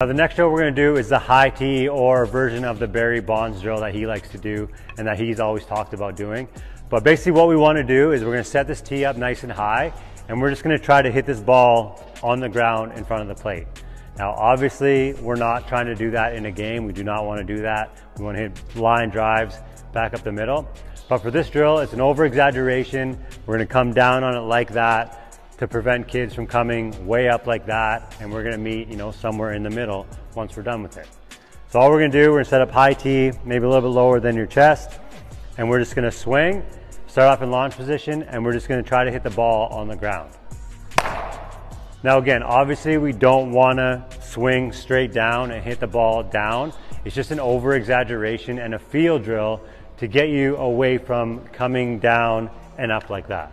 Now the next drill we're going to do is the high tee or version of the Barry Bonds drill that he likes to do and that he's always talked about doing. But basically what we want to do is we're going to set this tee up nice and high and we're just going to try to hit this ball on the ground in front of the plate. Now obviously we're not trying to do that in a game. We do not want to do that. We want to hit line drives back up the middle. But for this drill, it's an over exaggeration. We're going to come down on it like that to prevent kids from coming way up like that. And we're gonna meet, you know, somewhere in the middle once we're done with it. So all we're gonna do, we're gonna set up high tee, maybe a little bit lower than your chest. And we're just gonna swing, start off in launch position, and we're just gonna try to hit the ball on the ground. Now again, obviously we don't wanna swing straight down and hit the ball down. It's just an over exaggeration and a feel drill to get you away from coming down and up like that.